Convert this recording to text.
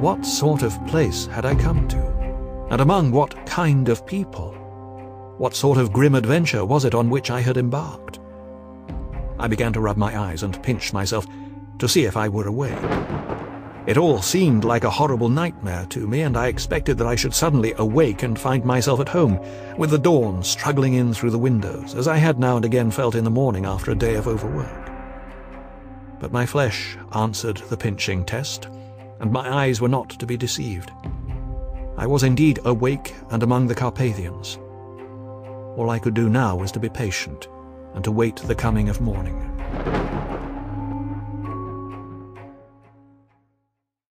What sort of place had I come to? And among what kind of people? What sort of grim adventure was it on which I had embarked? I began to rub my eyes and pinch myself to see if I were awake. It all seemed like a horrible nightmare to me, and I expected that I should suddenly awake and find myself at home, with the dawn struggling in through the windows, as I had now and again felt in the morning after a day of overwork. But my flesh answered the pinching test, and my eyes were not to be deceived. I was indeed awake and among the Carpathians. All I could do now was to be patient and to wait the coming of morning.